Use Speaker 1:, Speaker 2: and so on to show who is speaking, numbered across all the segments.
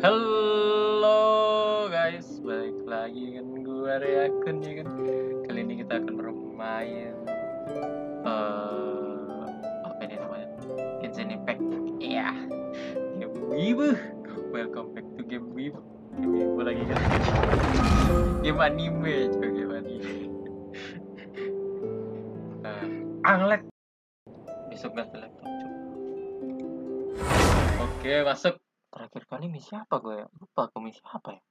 Speaker 1: Halo guys, balik lagi kan gue Reakun ya kan. Kali ini kita akan bermain eh apa ini namanya? Genshin Impact. Iya. Game Wibu. Welcome back to Game Wibu. Game Wibu lagi kan. Game anime juga game anime. Nah, anglet. Besok ganti laptop. Oke, masuk terakhir kali misi apa gue ya? Lupa ke misi apa ya?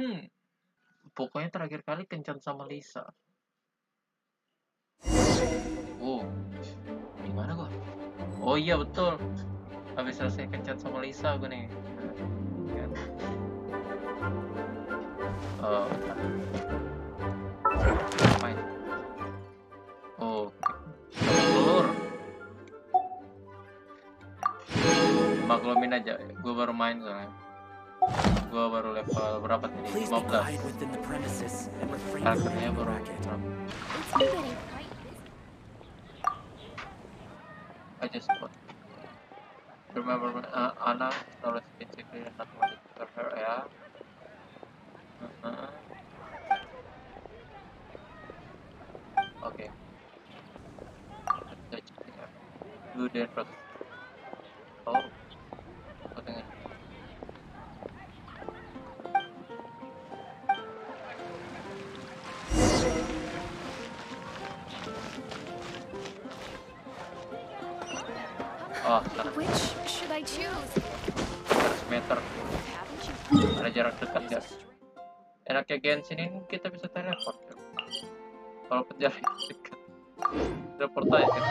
Speaker 1: Hmm. Pokoknya terakhir kali kencan sama Lisa. Oh. Gimana gue? Oh iya betul. Habis selesai kencan sama Lisa gue nih. Oh, Maklumin aja, gue baru main soalnya. Gue baru level berapa tadi?
Speaker 2: Please be
Speaker 1: 15.
Speaker 2: quiet within the premises and refrain from
Speaker 1: Karakternya baru. I just put. Remember when uh, Anna noticed basically not wanted to tell her, yeah? Uh-huh. Okay. Let's check it out. Oh, sana.
Speaker 3: Which should I choose?
Speaker 1: 100 meter. Ada jarak dekat nggak? Enaknya Genshin ini kita bisa teleport. ya. Walaupun jarak dekat. Teleport aja kan.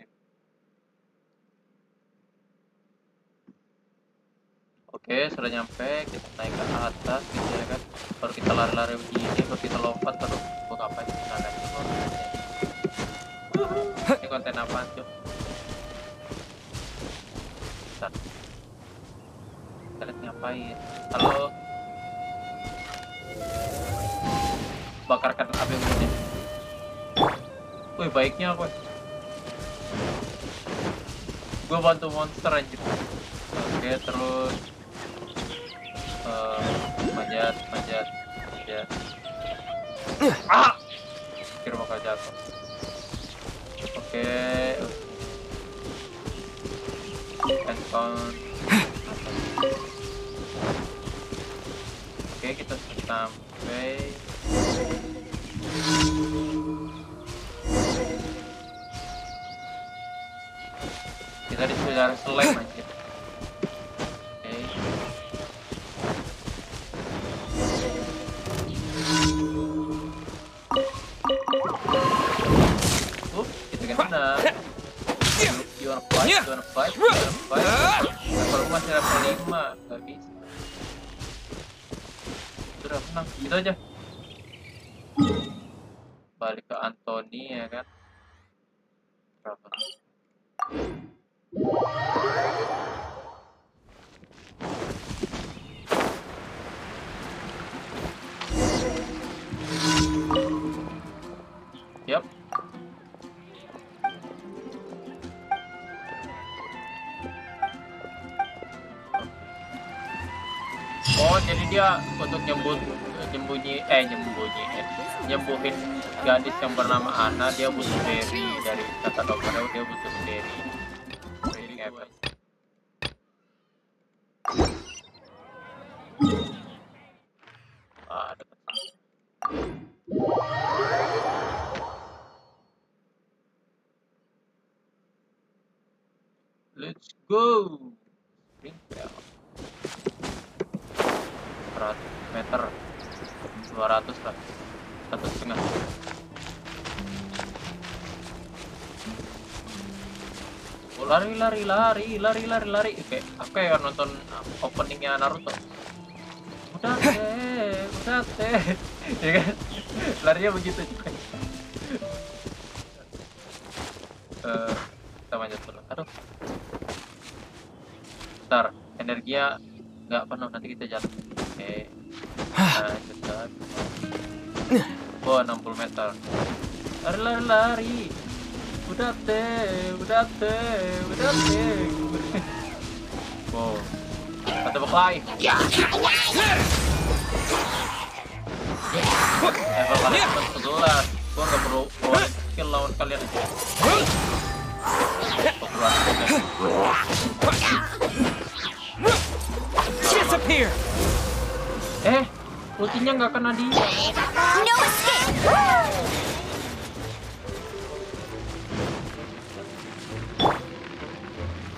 Speaker 1: Ya. Oke, sudah nyampe. Kita naik ke atas, gitu ya kan. Baru kita lari-lari begini, baru kita lompat, baru buat apa baru Ini konten apaan, Cuk? Bentar. Kita lihat ngapain. Halo. Bakarkan api unggunnya. Wih, baiknya apa? Gue bantu monster anjir. Oke, terus eh manjat, manjat, manjat. Ah! Kira bakal jatuh. Oke. Handphone. Oke, kita sampai. Kita di sekitar selem aja. You wanna fight? Nah, kalau masih level 5, nggak bisa. Sudah menang, gitu aja. Balik ke Anthony ya kan. Berapa? Dia untuk nyembun nyembunyi eh nyembunyi eh, nyembuhin gadis yang bernama Ana dia butuh berry dari kata dokternya dia butuh berry. Berry dekat. Let's go. 100 meter 200 lah satu setengah. Oh, lari lari lari lari lari lari. Oke aku kayak nonton openingnya Naruto. Udah teh udah teh ya kan? Larinya begitu juga. Eh, kita lanjut dulu. Aduh. Bentar, energinya nggak penuh nanti kita jalan. oke nah oh 60 meter lari lari lari udah teh udah teh udah teh Wow. Ketebak lagi. Level kalian 11. Gua nggak perlu skill lawan kalian aja. Oh, keluar. Ultinya nggak kena dia.
Speaker 3: No escape!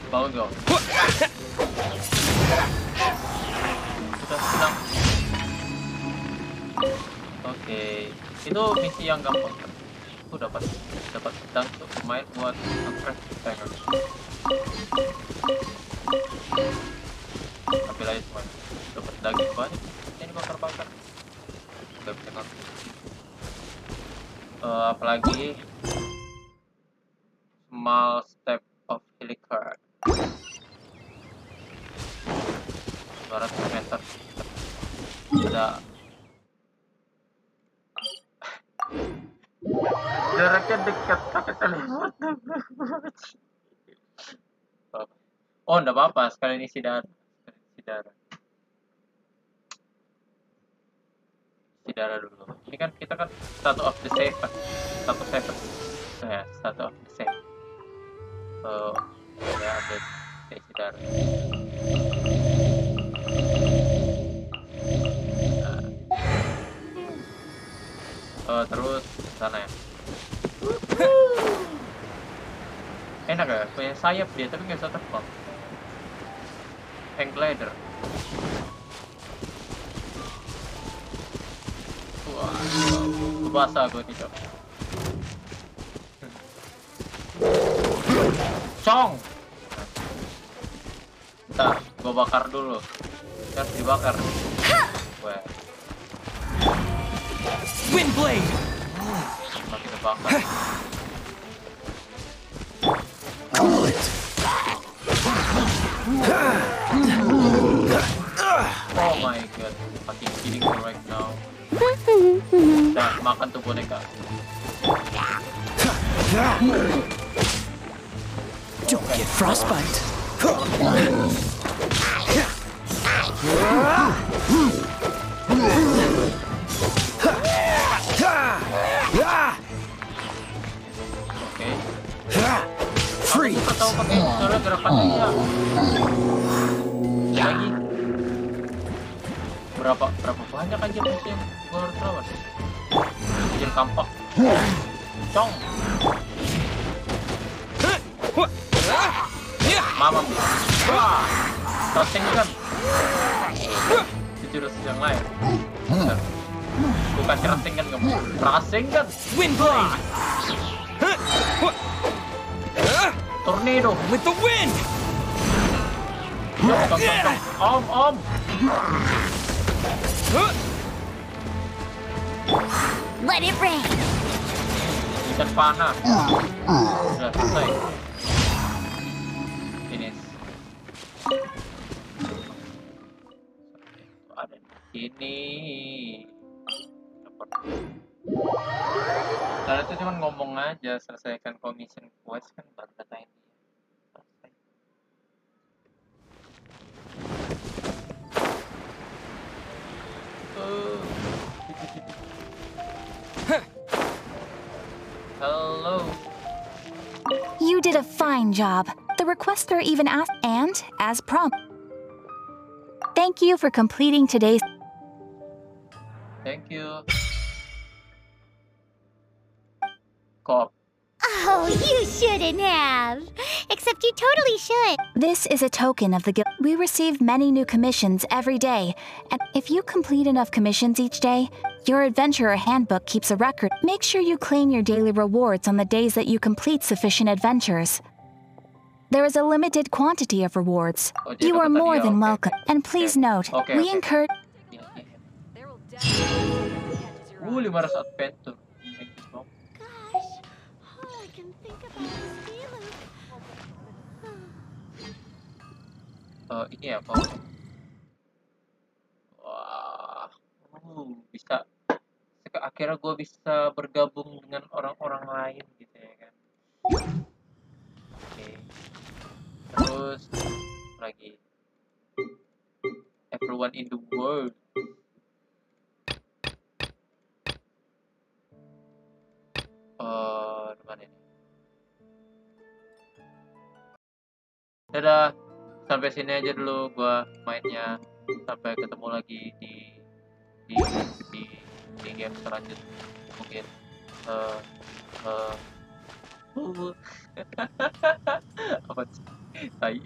Speaker 1: Bangun dong. Sudah senang. Oke, itu misi yang gampang. Aku dapat dapat pedang tuh lumayan buat ngecraft tangan. Ambil aja semuanya. Dapat daging banyak. Ini bakar-bakar. Gak bisa ngaku. Eh, apalagi small step of Helicard 200 meter. Ada. Jaraknya dekat pakai telepon oh enggak apa-apa. Sekali ini darah. Sekali isi darah. Isi darah dulu ini kan kita kan satu of the safe satu safe ya satu of the safe. So ya isi darah Nah. Eh, terus sana ya. Enak ya punya sayap dia tapi nggak bisa terbang. Hang glider basah gue nih cok. Cong Bentar, gue bakar dulu. Harus dibakar. Wah,
Speaker 2: Windblade!
Speaker 1: makin dibakar makan tuh boneka.
Speaker 2: Don't get frostbite!
Speaker 1: Oke.
Speaker 2: Freeze!
Speaker 1: Aku tahu pakai cara gerakannya dia. Lagi. Berapa berapa banyak aja musuh yang gua harus lawan? Kampak. Cong, mama. Wah. Tossing kan. Itu jurus yang lain. Bentar. Kasih rating kan kamu. Racing kan.
Speaker 2: Windblade!
Speaker 1: Tornado.
Speaker 2: With the wind!
Speaker 1: Cong, cong, cong. Om, om.
Speaker 3: Let it rain!
Speaker 1: ikan panah sudah selesai Dapat. Dan itu cuma ngomong aja selesaikan commission quest kan baru katain dia selesai Oh.
Speaker 4: Fine job. The requester even asked, and as prompt. Thank you for completing today's.
Speaker 1: Thank you. Cop.
Speaker 3: Oh, you shouldn't have. Except you totally should.
Speaker 4: This is a token of the guild. We receive many new commissions every day, and if you complete enough commissions each day, your adventurer handbook keeps a record. Make sure you claim your daily rewards on the days that you complete sufficient adventures. There is a limited quantity of rewards.
Speaker 1: Oh, jadi
Speaker 4: You are
Speaker 1: dapat
Speaker 4: more
Speaker 1: hadiah,
Speaker 4: than
Speaker 1: oke.
Speaker 4: welcome. And please
Speaker 1: Oke.
Speaker 4: note,
Speaker 1: Oke,
Speaker 4: we
Speaker 1: oke.
Speaker 4: encourage.
Speaker 1: Ini, ini. Uh, 500 adventure. Thank you so much.
Speaker 3: Gosh, all I can think about is Felix.
Speaker 1: Eh, ini apa? Wah, uh, bisa. Sek- Akhirnya gue bisa bergabung dengan orang-orang lain gitu ya kan. Terus lagi number one in the world. Oh, mana ini? Dadah, sampai sini aja dulu gua mainnya. Sampai ketemu lagi di di di, di game selanjutnya mungkin. eh eh apa sih? はい。